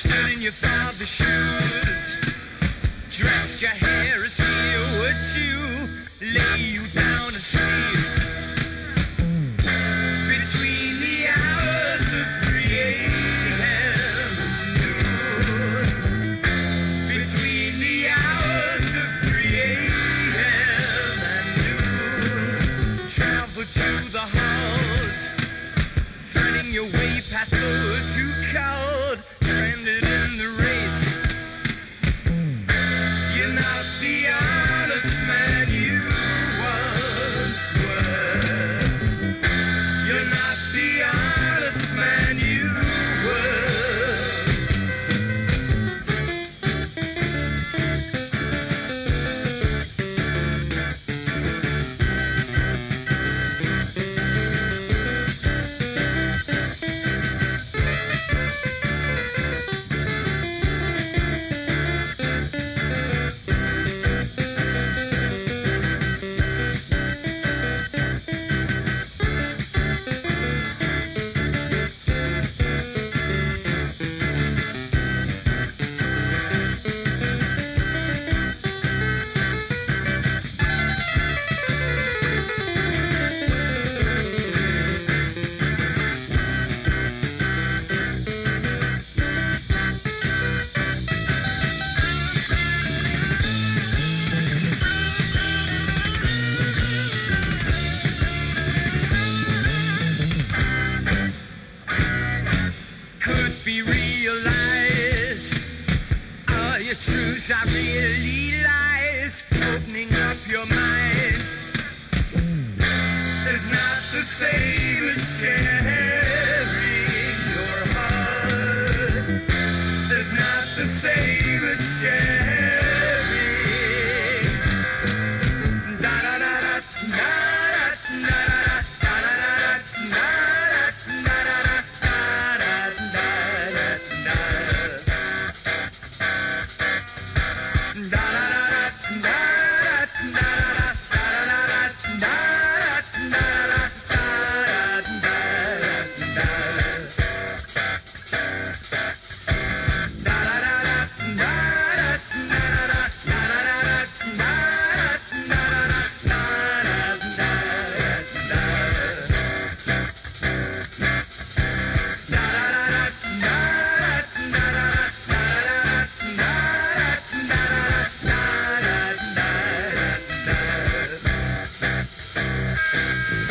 Stood in your father's shoes. Dressed your hair as he would you. Lay you down to sleep. Between the hours of 3 a.m. and noon. Between the hours of 3 a.m. and noon. Travel to the halls. Your way past those be realized. All your truths are really lies. Opening Thank you.